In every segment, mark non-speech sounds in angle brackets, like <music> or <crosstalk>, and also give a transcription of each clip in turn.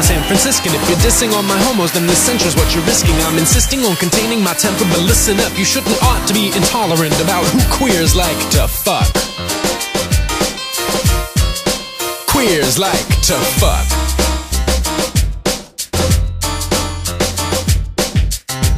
a San Franciscan. If you're dissing on my homos, then this censure's what you're risking. I'm insisting on containing my temper, but listen up. You shouldn't ought to be intolerant about who queers like to fuck. Queers like to fuck.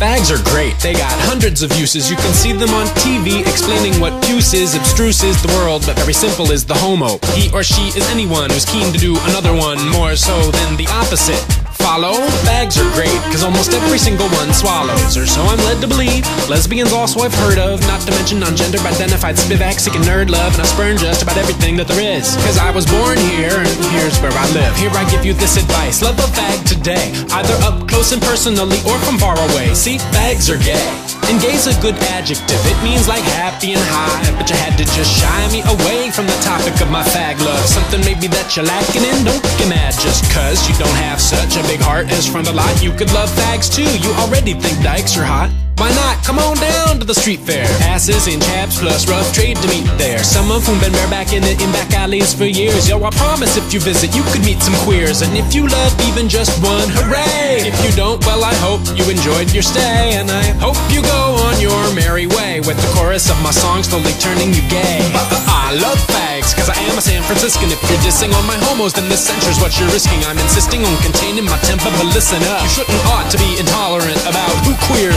Fags are great, they got hundreds of uses. You can see them on TV explaining what puce is, abstruse is the world, but very simple is the homo. He or she is anyone who's keen to do another one more so than the opposite follow. Bags are great, cause almost every single one swallows, or so I'm led to believe. Lesbians also I've heard of, not to mention non-gender identified Spivak, and nerd love, and I spurn just about everything that there is. Cause I was born here, and here's where I live. Here I give you this advice. Love a fag today, either up close and personally or from far away. See, bags are gay. And gay's a good adjective, it means like happy and high. But you had to just shy me away from the topic of my fag love. Something maybe that you're lacking in, don't get mad just cause you don't have such a big heart as Frontalot. You could love fags too, you already think dykes are hot. Why not? Come on down to the street fair. Asses in chaps plus rough trade to meet there. Some of whom been bareback in the in back alleys for years. Yo, I promise if you visit, you could meet some queers. And if you love even just one, hooray! If you don't, well, I hope you enjoyed your stay. And I hope you go on your merry way with the chorus of my song slowly turning you gay. I love fags, cause I am a San Franciscan. If you're dissing on my homos, then this censure's what you're risking. I'm insisting on containing my temper, but listen up. You shouldn't ought to be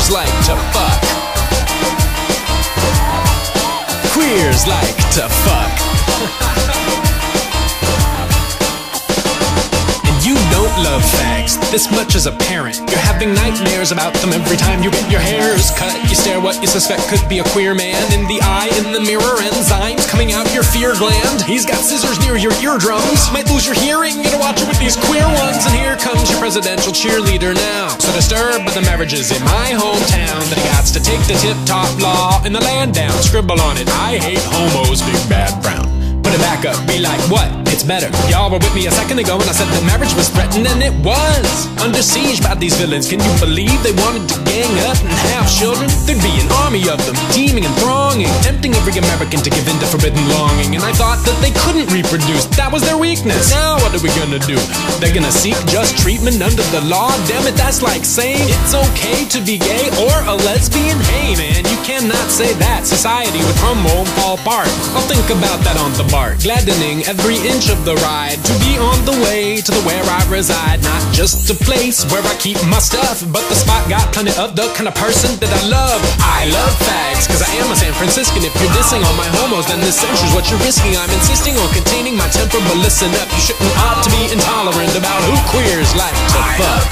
queers like to fuck. Queers like to fuck. <laughs> and you don't love fags this much as a parent. You're having nightmares about them every time you get your hairs cut. You stare what you suspect could be a queer man in the eye, in the mirror, enzymes coming out fear gland. He's got scissors near your eardrums. Might lose your hearing. You gotta watch it with these queer ones. And here comes your presidential cheerleader now. So disturbed by the marriages in my hometown that he got to take the tip top law in the land down. Scribble on it. I hate homos, big bad brown. Put it back up, be like, what? It's better. Y'all were with me a second ago when I said that marriage was threatened, and it was. Under siege by these villains. Can you believe they wanted to gang up and have children? There'd be an army of them, teaming and thronging, tempting every American to give in to forbidden longing. And I thought that they couldn't reproduce, that was their weakness. Now what are we gonna do? They're gonna seek just treatment under the law? Damn it, that's like saying it's okay to be gay or a lesbian. Hey man, you cannot say that. Society would crumble and fall apart. I'll think about that on the bar, gladdening every inch of the ride to be on the way to the where I reside. Not just a place where I keep my stuff, but the spot got plenty of the kind of person that I love. I love fags, cause I am a San Franciscan. If you're dissing all my homos, then this censure's what you're risking. I'm insisting on containing my temper, but listen up, you shouldn't ought to be intolerant about who queers like to fuck.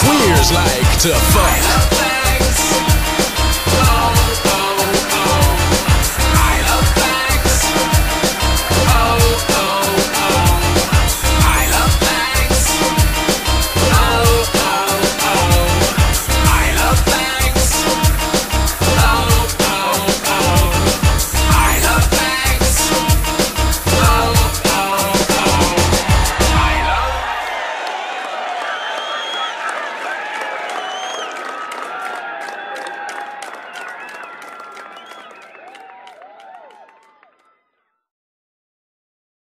Queers like to fuck.